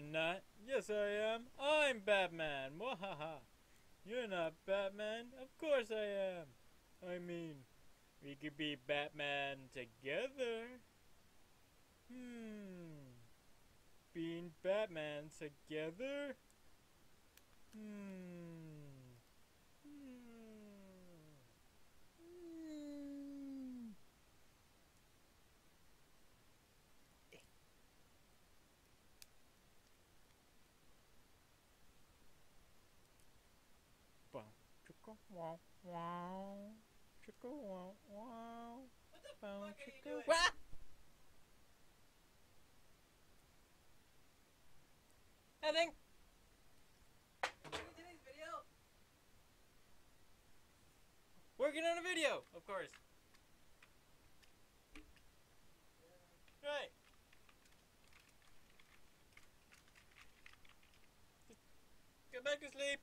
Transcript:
Not. Yes, I am. I'm Batman. Wahaha. You're not Batman. Of course I am. I mean, we could be Batman together. Hmm. Being Batman together? Hmm. Chicka, wow, wow. Chicka, wow, wow. What the Bum, fuck are you chicka, doing? wah! Nothing. Are you doing this video? Working on a video, of course. Right. Go back to sleep.